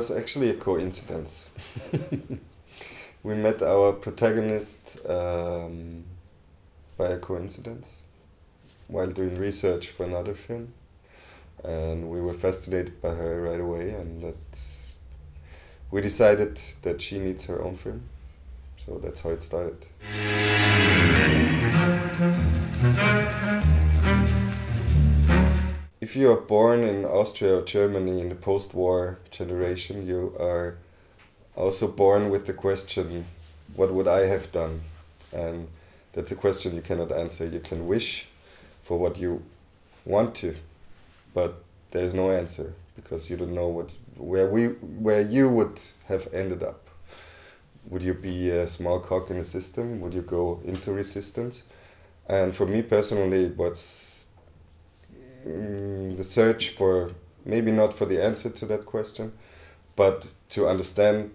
was actually a coincidence. we met our protagonist um, by a coincidence while doing research for another film, and we were fascinated by her right away, and that's we decided that she needs her own film, so that's how it started. You are born in Austria or Germany in the post-war generation, you are also born with the question, what would I have done? And that's a question you cannot answer. You can wish for what you want to, but there is no answer because you don't know what where we where you would have ended up. Would you be a small cog in the system? Would you go into resistance? And for me personally, what's mm, the search for maybe not for the answer to that question, but to understand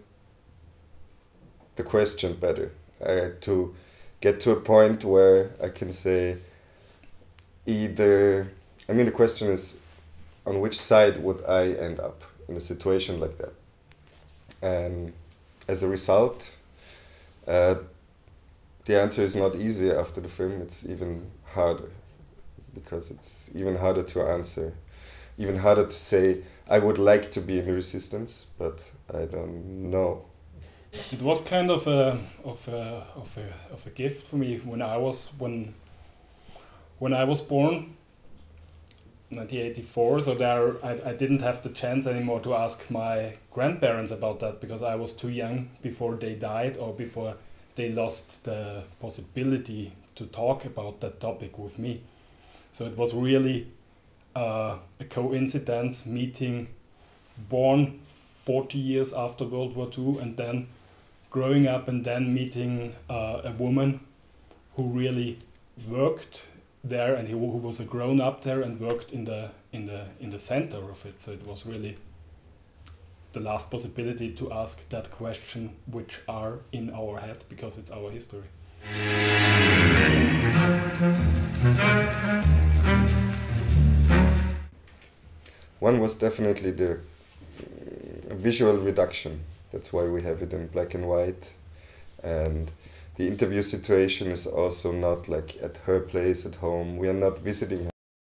the question better, uh, to get to a point where I can say either. I mean, the question is, on which side would I end up in a situation like that? And as a result, uh, the answer is not easy after the film. It's even harder because it's even harder to answer, even harder to say I would like to be in the resistance, but I don't know. It was kind of a of a of a of a gift for me when I was when when I was born. 1984 so there I, I didn't have the chance anymore to ask my grandparents about that because i was too young before they died or before they lost the possibility to talk about that topic with me so it was really uh, a coincidence meeting born 40 years after world war ii and then growing up and then meeting uh, a woman who really worked there and who was a grown up there and worked in the in the in the center of it. So it was really the last possibility to ask that question which are in our head because it's our history one was definitely the mm, visual reduction that's why we have it in black and white and the interview situation is also not like at her place at home. We are not visiting